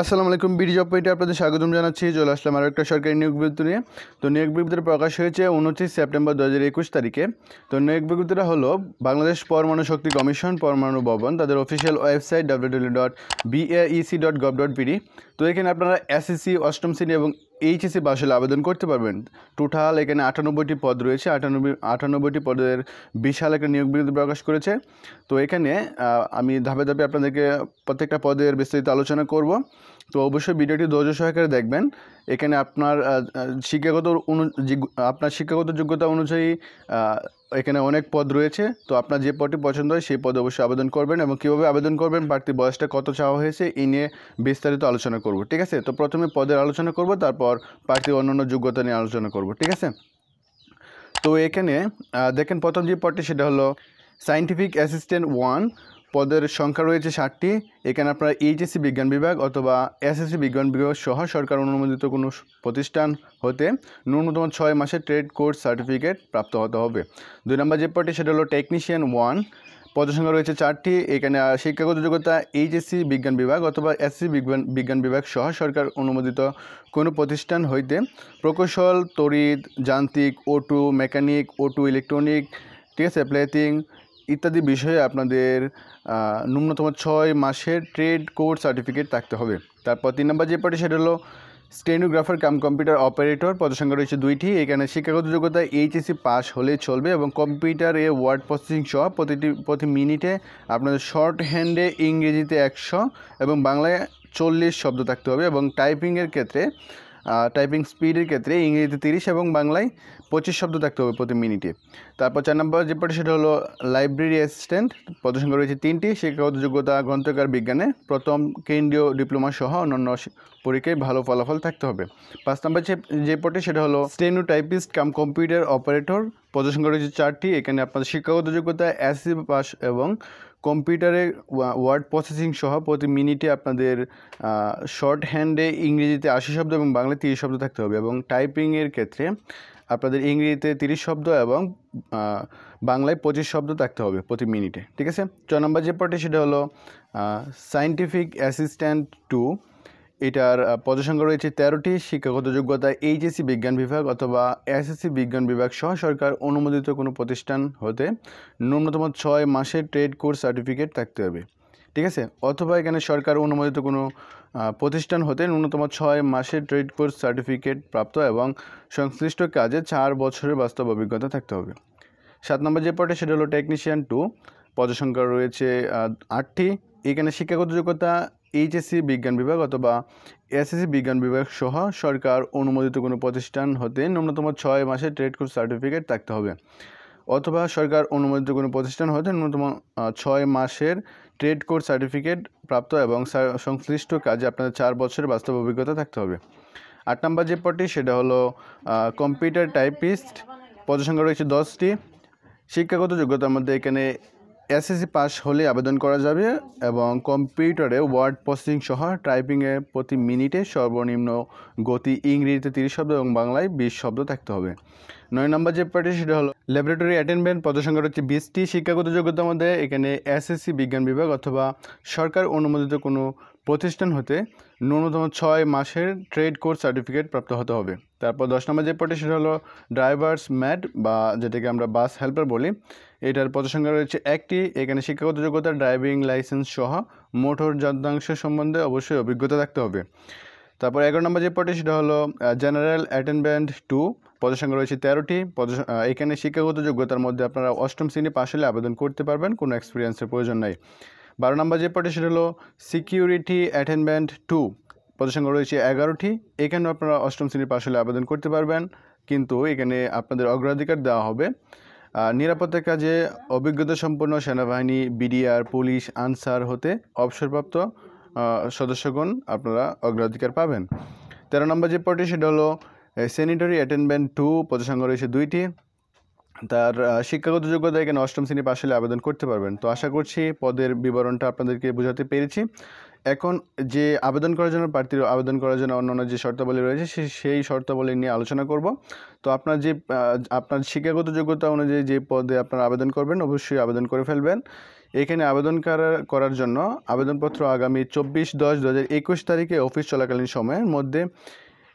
আসসালামু আলাইকুম BD job পেটে আপনাদের স্বাগতম জানাচ্ছি। চলে আসলাম আরও একটা সরকারি নিয়োগ বিজ্ঞপ্তি নিয়ে। তো নিয়োগ বিজ্ঞপ্তিটা প্রকাশ হয়েছে উনত্রিশ সেপ্টেম্বর দু হাজার একুশ তারিখে। তো নিয়োগ বিজ্ঞপ্তিটা হলো বাংলাদেশ পরমাণু শক্তি কমিশন, পরমাণু ভবন, তাদের official website W dot BAEC dot gov dot BD তো এখানে আপনারা এসএসসি অষ্টম শ্রেণি এবং এইচএসসি বাসলে হলে আবেদন করতে পারবেন। টোটাল এখানে আটানব্বইটি পদ রয়েছে। আটানব্বই, আটানব্বইটি পদের বিশাল একটা নিয়োগ বিরতি প্রকাশ করেছে। তো এখানে আমি ধাপে ধাপে আপনাদেরকে প্রত্যেকটা পদের বিস্তারিত আলোচনা করব। তো অবশ্যই ভিডিওটি ধৈর্য সহকারে দেখবেন। এখানে আপনার শিক্ষাগত অনু আপনার শিক্ষাগত যোগ্যতা অনুযায়ী এখানে অনেক পদ রয়েছে, তো আপনার যে পদটি পছন্দ হয় সেই পদে অবশ্যই আবেদন করবেন এবং কীভাবে আবেদন করবেন প্রার্থী বয়সটা কত চাওয়া হয়েছে এই নিয়ে বিস্তারিত আলোচনা করব, ঠিক আছে? তো প্রথমে পদের আলোচনা করব, তারপর প্রার্থীর অন্যান্য যোগ্যতা নিয়ে আলোচনা করব, ঠিক আছে? তো এখানে দেখেন প্রথম যে পদটি সেটা হলো সাইন্টিফিক অ্যাসিস্ট্যান্ট ওয়ান পদের সংখ্যা রয়েছে ষাটটি। এখানে আপনারা এইচএসসি বিজ্ঞান বিভাগ অথবা এসএসসি বিজ্ঞান বিভাগ সহ সরকার অনুমোদিত কোনো প্রতিষ্ঠান হতে ন্যূনতম ছয় মাসের ট্রেড কোর্স সার্টিফিকেট প্রাপ্ত হতে হবে। দুই নম্বর যে পদটি, সেটা হলো টেকনিশিয়ান ওয়ান। পদের সংখ্যা রয়েছে চারটি। এখানে শিক্ষাগত যোগ্যতা এইচএসসি বিজ্ঞান বিভাগ অথবা এসসি বিজ্ঞান বিজ্ঞান বিভাগ সহ সরকার অনুমোদিত কোনো প্রতিষ্ঠান হইতে প্রকৌশল, তড়িৎ, যান্ত্রিক ওটু মেকানিক ওটু ইলেকট্রনিক ঠিক আছে প্লেটিং ইত্যাদি বিষয়ে আপনাদের ন্যূনতম ছয় মাসের ট্রেড কোর্স সার্টিফিকেট থাকতে হবে। তারপর তিন নম্বর যে পার্টি সেটা হলো স্টেনোগ্রাফার কাম কম্পিউটার অপারেটর পদসংখ্যা রয়েছে দুইটি। এখানে শিক্ষাগত যোগ্যতা এইচএসসি পাস হলেই চলবে এবং কম্পিউটার এ ওয়ার্ড প্রসেসিং সহ প্রতিটি, প্রতি মিনিটে আপনাদের শর্ট হ্যান্ডে ইংরেজিতে একশো এবং বাংলায় চল্লিশ শব্দ থাকতে হবে এবং টাইপিংয়ের ক্ষেত্রে টাইপিং স্পিডের ক্ষেত্রে ইংরেজিতে তিরিশ এবং বাংলায় পঁচিশ শব্দ থাকতে হবে প্রতি মিনিটে। তারপর চার নম্বর যে পদটি সেটা হলো লাইব্রেরি অ্যাসিস্ট্যান্ট পদসংখ্যা রয়েছে তিনটি শিক্ষাগত যোগ্যতা গ্রন্থকার, বিজ্ঞানে। প্রথম, কেন্দ্রীয় ডিপ্লোমা সহ অন্যান্য পরীক্ষায় ভালো ফলাফল থাকতে হবে। পাঁচ নম্বর যে পদটি সেটা হলো steno typist cum computer operator পদসংখ্যা রয়েছে চারটি, এখানে আপনাদের শিক্ষাগত যোগ্যতা এসসি পাস এবং কম্পিউটারে ওয়ার্ড প্রসেসিং সহ প্রতি মিনিটে আপনাদের শর্ট হ্যান্ডে ইংরেজিতে আশি শব্দ এবং বাংলায় তিরিশ শব্দ থাকতে হবে এবং টাইপিংয়ের ক্ষেত্রে আপনাদের ইংরেজিতে তিরিশ শব্দ এবং বাংলায় পঁচিশ শব্দ থাকতে হবে প্রতি মিনিটে। ঠিক আছে? ছ নম্বর যে পটে সেটা হলো সাইন্টিফিক অ্যাসিস্ট্যান্ট টু এটার পদসংখ্যা রয়েছে তেরোটি। শিক্ষাগত যোগ্যতা এইচএসসি বিজ্ঞান বিভাগ অথবা এসএসসি বিজ্ঞান বিভাগ সহ সরকার অনুমোদিত কোনো প্রতিষ্ঠান হতে ন্যূনতম ছয় মাসের ট্রেড কোর্স সার্টিফিকেট থাকতে হবে। ঠিক আছে? অথবা এখানে সরকার অনুমোদিত কোনো প্রতিষ্ঠান হতে ন্যূনতম ছয় মাসের ট্রেড কোর্স সার্টিফিকেট প্রাপ্ত এবং সংশ্লিষ্ট কাজে চার বছরের বাস্তব অভিজ্ঞতা থাকতে হবে। সাত নম্বর যে পদে সেটা হলো টেকনিশিয়ান টু। পদসংখ্যা রয়েছে আটটি। এখানে শিক্ষাগত যোগ্যতা এইচএসসি বিজ্ঞান বিভাগ অথবা এসএসসি বিজ্ঞান বিভাগ সহ সরকার অনুমোদিত কোনো প্রতিষ্ঠান হতে ন্যূনতম ছয় মাসের ট্রেড কোর্স সার্টিফিকেট থাকতে হবে। অথবা সরকার অনুমোদিত কোনো প্রতিষ্ঠান হতে ন্যূনতম ছয় মাসের ট্রেড কোর্স সার্টিফিকেট প্রাপ্ত এবং সংশ্লিষ্ট কাজে আপনাদের চার বছরের বাস্তব অভিজ্ঞতা থাকতে হবে। আট নম্বর যে পদটি, সেটা হলো কম্পিউটার টাইপিস্ট পদসংখ্যা রয়েছে দশটি। শিক্ষাগত যোগ্যতার মধ্যে এখানে এসএসসি পাস হলে আবেদন করা যাবে এবং কম্পিউটারে ওয়ার্ড প্রসেসিং সহ টাইপিংয়ে প্রতি মিনিটে সর্বনিম্ন গতি ইংরেজিতে তিরিশ শব্দ এবং বাংলায় বিশ শব্দ থাকতে হবে। নয় নম্বর যে পার্টি সেটা হলো ল্যাবরেটরি অ্যাটেন্ডেন্ট পদসংখ্যা হচ্ছে বিশটি শিক্ষাগত যোগ্যতার মধ্যে এখানে এসএসসি বিজ্ঞান বিভাগ অথবা সরকার অনুমোদিত কোনো প্রতিষ্ঠান হতে ন্যূনতম ছয় মাসের ট্রেড কোর্স সার্টিফিকেট প্রাপ্ত হতে হবে। তারপর দশ নম্বর যে পার্টি সেটা হলো ড্রাইভার্স ম্যাট বা যেটাকে আমরা বাস হেল্পার বলি, এটার পদসংখ্যা রয়েছে একটি। এখানে শিক্ষাগত যোগ্যতা, ড্রাইভিং লাইসেন্স সহ মোটর যন্ত্রাংশ সম্বন্ধে অবশ্যই অভিজ্ঞতা থাকতে হবে। তারপর এগারো নম্বর যে পদটি সেটা হলো জেনারেল অ্যাটেন্ডেন্ট টু পদসংখ্যা রয়েছে তেরোটি। পদ এখানে শিক্ষাগত যোগ্যতার মধ্যে আপনারা অষ্টম শ্রেণি পাশ হলে আবেদন করতে পারবেন, কোনো এক্সপিরিয়েন্সের প্রয়োজন নাই। বারো নম্বর যে পদটি সেটা হলো সিকিউরিটি অ্যাটেন্ডেন্ট টু পদসংখ্যা রয়েছে এগারোটি। এখানেও আপনারা অষ্টম শ্রেণির পাশ হলে আবেদন করতে পারবেন। কিন্তু এখানে আপনাদের অগ্রাধিকার দেওয়া হবে। নিরাপত্তার কাজে অভিজ্ঞতা সম্পন্ন সেনাবাহিনী, বিডিআর, পুলিশ, আনসার হতে অবসরপ্রাপ্ত সদস্যগণ আপনারা অগ্রাধিকার পাবেন। তেরো নম্বর যে পদটি সেটা হলো স্যানিটারি অ্যাটেন্ডেন্ট টু পদসংখ্যা রয়েছে দুইটি। তার শিক্ষাগত যোগ্যতা এখানে অষ্টম শ্রেণি পাশ হলে আবেদন করতে পারবেন। তো আশা করছি পদের বিবরণটা আপনাদেরকে বোঝাতে পেরেছি। এখন যে আবেদন করার জন্য প্রার্থীর আবেদন করার জন্য অন্যান্য যে শর্তাবলী রয়েছে সেই শর্তাবলী নিয়ে আলোচনা করব। তো আপনার যে আপনার শিক্ষাগত যোগ্যতা অনুযায়ী যে পদে আপনারা আবেদন করবেন, অবশ্যই আবেদন করে ফেলবেন। এখানে আবেদন করার জন্য আবেদনপত্র আগামী চব্বিশ দশ দু হাজার একুশ তারিখে অফিস চলাকালীন সময়ের মধ্যে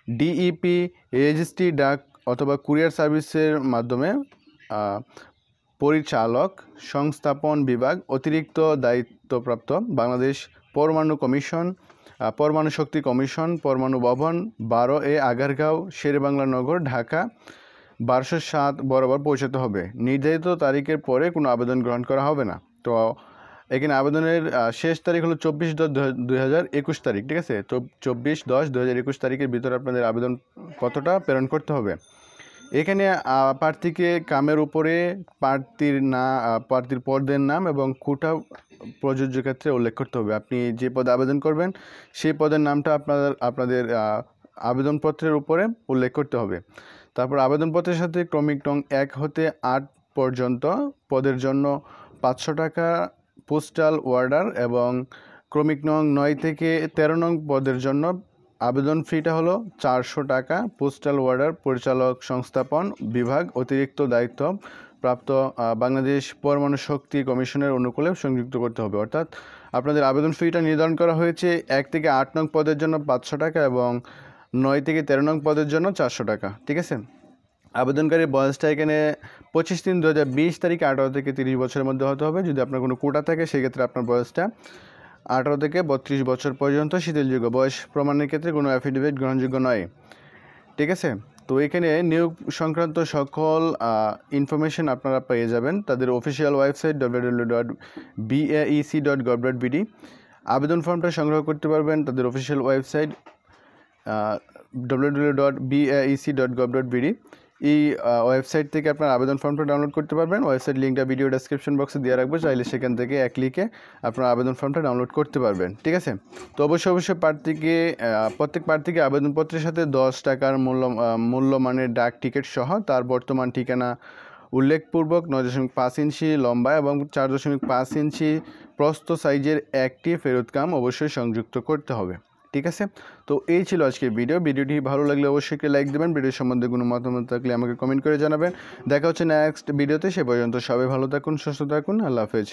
ডিইপি, রেজিস্ট্রি, ডাক অথবা কুরিয়ার সার্ভিসের মাধ্যমে পরিচালক, সংস্থাপন বিভাগ, অতিরিক্ত দায়িত্বপ্রাপ্ত বাংলাদেশ পরমাণু কমিশন পরমাণু শক্তি কমিশন, পরমাণু ভবন, বারো এ আগারগাঁও, শেরেবাংলা নগর, ঢাকা, বারোশো সাত বরাবর পৌঁছাতে হবে। নির্ধারিত তারিখের পরে কোনো আবেদন গ্রহণ করা হবে না। তো, এখানে আবেদনের শেষ তারিখ হলো চব্বিশ দশ দুই হাজার একুশ তারিখ, ঠিক আছে? তো, চব্বিশ দশ দু হাজার একুশ তারিখের ভিতরে আপনাদের আবেদন কতটা প্রেরণ করতে হবে। এখানে প্রার্থীকে কামের উপরে প্রার্থীর না প্রার্থীর পদের নাম এবং কোটা প্রযোজ্য ক্ষেত্রে উল্লেখ করতে হবে। আপনি যে পদে আবেদন করবেন, সেই পদের নামটা আপনাদের আপনাদের আবেদনপত্রের উপরে উল্লেখ করতে হবে। তারপর আবেদনপত্রের সাথে ক্রমিক নং এক হতে আট পর্যন্ত পদের জন্য পাঁচশো টাকা পোস্টাল ওয়ার্ডার এবং ক্রমিক নং নয় থেকে তেরো নং পদের জন্য আবেদন ফিটা হলো চারশো টাকা। পোস্টাল ওয়ার্ডার পরিচালক সংস্থাপন বিভাগ, অতিরিক্ত দায়িত্ব প্রাপ্ত বাংলাদেশ পরমাণু শক্তি কমিশনের অনুকূলে সংযুক্ত করতে হবে। অর্থাৎ আপনাদের আবেদন ফিটা নির্ধারণ করা হয়েছে এক থেকে আট নং পদের জন্য পাঁচশো টাকা এবং নয় থেকে তেরো নং পদের জন্য চারশো টাকা। ঠিক আছে? আবেদনকারীর বয়সটা এখানে পঁচিশ তিন দু হাজার বিশ তারিখে আঠারো থেকে তিরিশ বছরের মধ্যে হতে হবে। যদি আপনার কোনো কোটা থাকে, সেক্ষেত্রে আপনার বয়সটা আঠারো থেকে বত্রিশ বছর পর্যন্ত শিথিলযোগ্য। বয়স প্রমাণের ক্ষেত্রে কোনো অ্যাফিডেভিট গ্রহণযোগ্য নয়। ঠিক আছে? তো এখানে নিয়োগ সংক্রান্ত সকল ইনফরমেশন আপনারা পেয়ে যাবেন। তাদের official website W dot BAEC dot gov dot BD আবেদন ফর্মটা সংগ্রহ করতে পারবেন তাদের official website W dot BAEC dot gov dot BD এই ওয়েবসাইট থেকে আপনার আবেদন ফর্মটা ডাউনলোড করতে পারবেন। ওয়েবসাইট লিঙ্কটা ভিডিও ডেসক্রিপশন বক্সে দিয়ে রাখব। চাইলে সেখান থেকে এক ক্লিকে আপনার আবেদন ফর্মটা ডাউনলোড করতে পারবেন। ঠিক আছে? তো অবশ্যই অবশ্যই প্রার্থীকে প্রত্যেক প্রার্থীকে আবেদনপত্রের সাথে দশ টাকার মূল্য মূল্যমানের ডাক টিকিট সহ তার বর্তমান ঠিকানা উল্লেখপূর্বক নয় দশমিক পাঁচ ইঞ্চি লম্বা এবং চার দশমিক পাঁচ ইঞ্চি প্রস্থ সাইজের একটি ফেরতকাম অবশ্যই সংযুক্ত করতে হবে। ঠিক আছে? তো এই ছিল আজকের ভিডিও ভিডিওটি ভালো লাগলে অবশ্যই লাইক দেবেন। ভিডিও সম্বন্ধে কোনো মতামত থাকলে আমাকে কমেন্ট করে জানাবেন। দেখা হচ্ছে নেক্সট ভিডিওতে সে পর্যন্ত সবাই ভালো থাকুন, সুস্থ থাকুন। আল্লাহ হাফেজ।